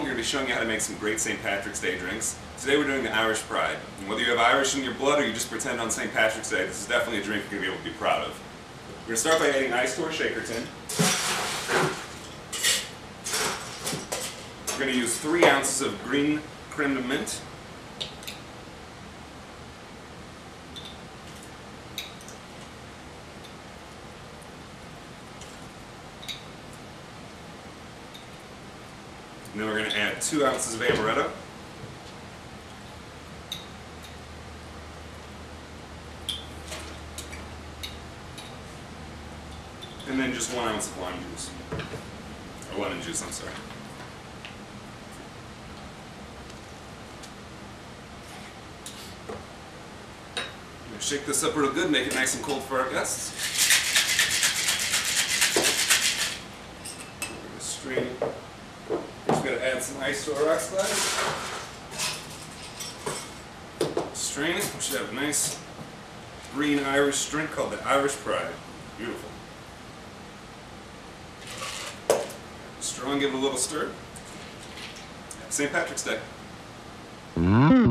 be showing you how to make some great St. Patrick's Day drinks. Today we're doing the Irish Pride. And whether you have Irish in your blood or you just pretend on St. Patrick's Day, this is definitely a drink you're going to be able to be proud of. We're going to start by adding ice to our shaker tin. We're going to use three ounces of green creme mint. And then we're going to add two ounces of amaretto. And then just one ounce of lime juice. Or lemon juice, I'm sorry. Shake this up real good, make it nice and cold for our guests. Strain. Some ice to our rocks glass. Strain it. We should have a nice green Irish drink called the Irish Pride. Beautiful. Strong, give it a little stir. St. Patrick's Day. Mm-hmm.